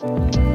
Bye.